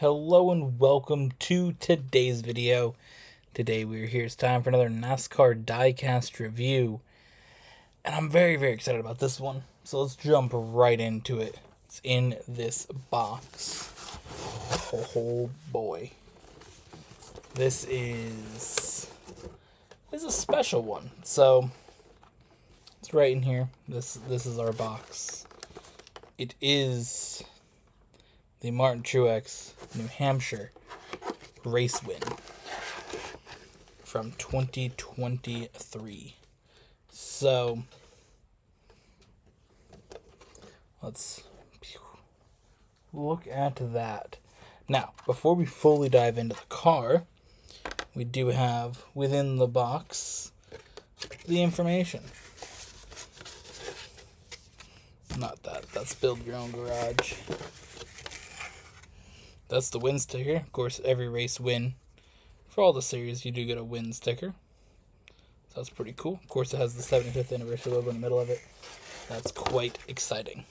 Hello and welcome to today's video. Today we're here. It's time for another NASCAR diecast review. And I'm very, very excited about this one. So let's jump right into it. It's in this box. Oh boy. This is this is a special one. So it's right in here. This this is our box. It is the Martin Truex New Hampshire race win from 2023. So let's look at that. Now, before we fully dive into the car, we do have within the box the information. Not that, that's build your own garage. That's the win sticker. Of course, every race win. For all the series, you do get a win sticker. So that's pretty cool. Of course, it has the 75th anniversary logo in the middle of it. That's quite exciting.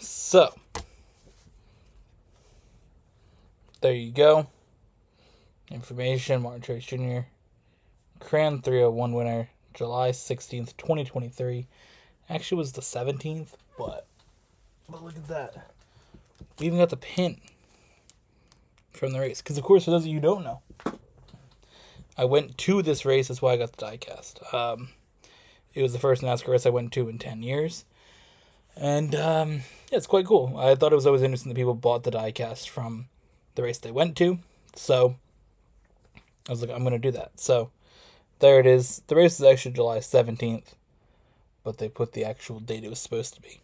So, there you go. Information Martin Truex Jr. Crayon 301 winner, July 16th, 2023. Actually, was the 17th, but but look at that. We even got the pin from the race. Because, of course, for those of you who don't know, I went to this race. That's why I got the diecast. Um, it was the first NASCAR race I went to in 10 years. And um, yeah, it's quite cool. I thought it was always interesting that people bought the diecast from the race they went to. So I was like, I'm going to do that. So there it is. The race is actually July 17th, but they put the actual date it was supposed to be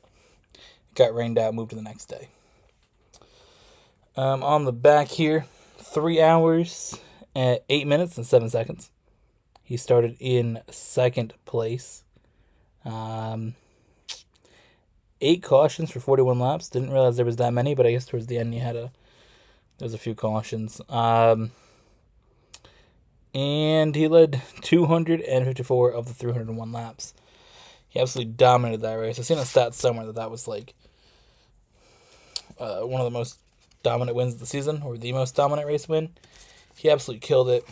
got rained out, moved to the next day. Um, on the back here, three hours, at eight minutes and seven seconds. He started in second place. Um, eight cautions for 41 laps. Didn't realize there was that many, but I guess towards the end he had a there's a few cautions. Um, and he led 254 of the 301 laps. He absolutely dominated that race. I've seen a stat somewhere that that was like uh, one of the most dominant wins of the season, or the most dominant race win. He absolutely killed it.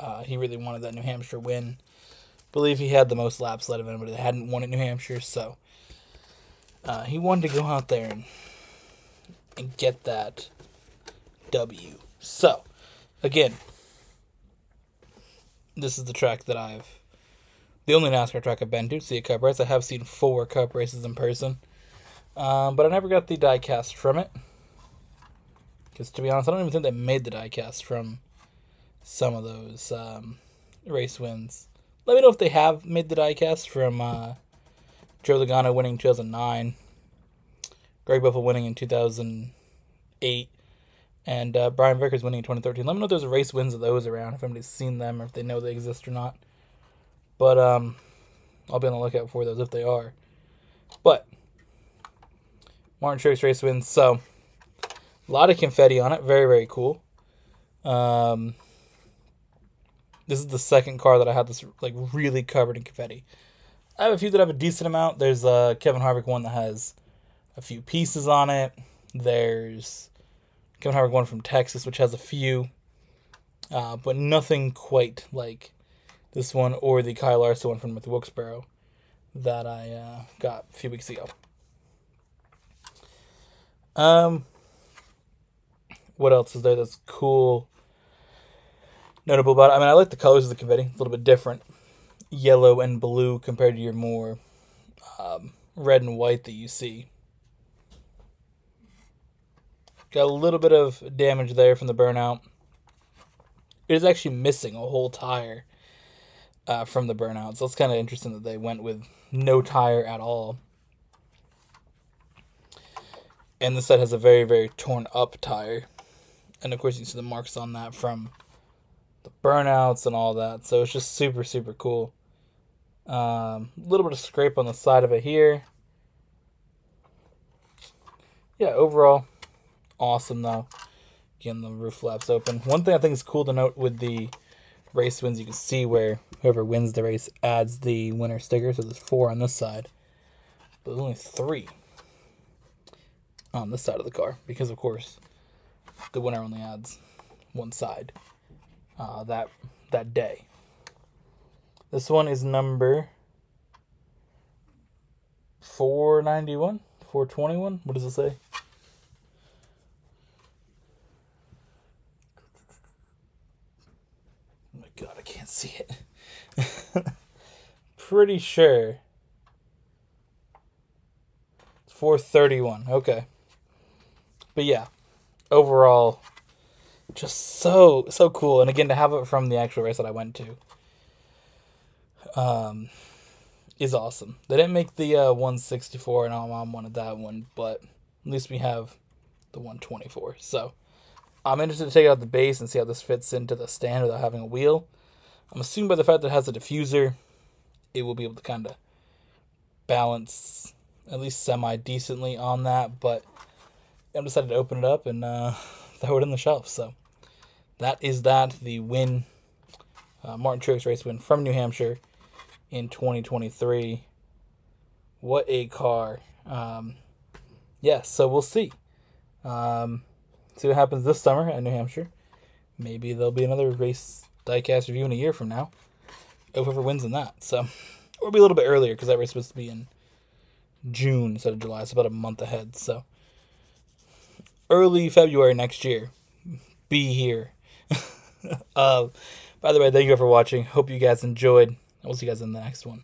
Uh, he really wanted that New Hampshire win. believe he had the most laps led of anybody that hadn't won at New Hampshire, so uh, he wanted to go out there and and get that W. So, again, this is the track that I've the only NASCAR track I've been to. See a Cup race. I have seen four Cup races in person. Um, but I never got the diecast from it. Because to be honest, I don't even think they made the diecast from some of those um, race wins. Let me know if they have made the diecast from uh, Joe Logano winning 2009, Greg Biffle winning in 2008, and uh, Brian Vickers winning in 2013. Let me know if there's race wins of those around, if anybody's seen them or if they know they exist or not. But um, I'll be on the lookout for those if they are. But Martin Truex race wins. So a lot of confetti on it. Very very cool. Um, this is the second car that I had this like really covered in confetti. I have a few that have a decent amount. There's a Kevin Harvick one that has a few pieces on it. There's Kevin Harvick one from Texas, which has a few, uh, but nothing quite like this one or the Kyle Larson one from Wilkesboro that I uh, got a few weeks ago. Um, what else is there that's cool, notable about it? I mean, I like the colors of the confetti. It's a little bit different, yellow and blue compared to your more um, red and white that you see. Got a little bit of damage there from the burnout. It is actually missing a whole tire uh, from the burnout, so it's kind of interesting that they went with no tire at all and the set has a very very torn up tire. And of course you see the marks on that from the burnouts and all that. So it's just super super cool. A um, little bit of scrape on the side of it here. Yeah overall awesome though. Again the roof flaps open. One thing i think is cool to note with the race wins you can see where whoever wins the race adds the winner sticker. So there's four on this side. But there's only three on this side of the car because, of course, the winner only adds one side uh, that that day. This one is number 491, 421. What does it say? Oh my god, I can't see it. Pretty sure. It's 431. Okay. But yeah, overall just so so cool and again to have it from the actual race that I went to um is awesome. They didn't make the uh, 164 and my mom wanted that one, but at least we have the 124. So I'm interested to take out the base and see how this fits into the stand without having a wheel. I'm assuming by the fact that it has a diffuser, it will be able to kind of balance at least semi decently on that, but I decided to open it up and uh, throw it in the shelf. So that is that the win, uh, Martin Truex race win from New Hampshire in 2023. What a car! Um, yeah, so we'll see. Um, see what happens this summer at New Hampshire. Maybe there'll be another race diecast review in a year from now. Whoever wins in that. So, or be a little bit earlier because that race was supposed to be in June instead of July. It's about a month ahead. So, early February next year. Be here. uh, by the way, thank you for watching. Hope you guys enjoyed. I'll see you guys in the next one.